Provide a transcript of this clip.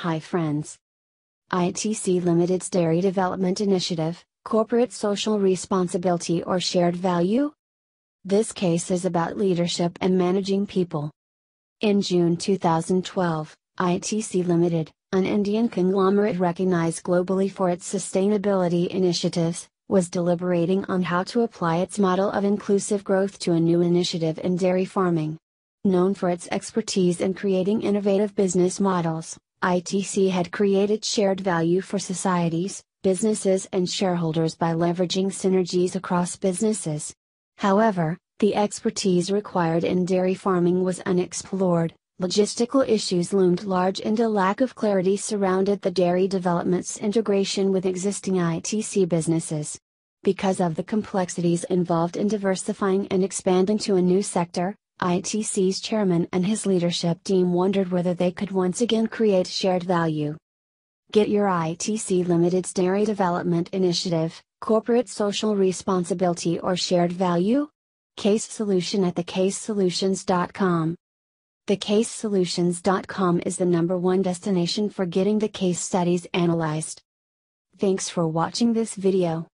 Hi friends. ITC Limited's Dairy Development Initiative, Corporate Social Responsibility or Shared Value? This case is about leadership and managing people. In June 2012, ITC Limited, an Indian conglomerate recognized globally for its sustainability initiatives, was deliberating on how to apply its model of inclusive growth to a new initiative in dairy farming. Known for its expertise in creating innovative business models, ITC had created shared value for societies, businesses, and shareholders by leveraging synergies across businesses. However, the expertise required in dairy farming was unexplored, logistical issues loomed large, and a lack of clarity surrounded the dairy development's integration with existing ITC businesses. Because of the complexities involved in diversifying and expanding to a new sector, ITC's chairman and his leadership team wondered whether they could once again create shared value. Get your ITC Limited's Dairy Development Initiative, Corporate Social Responsibility or Shared Value? Case Solution at thecasesolutions.com. TheCaseSolutions.com is the number one destination for getting the case studies analyzed. Thanks for watching this video.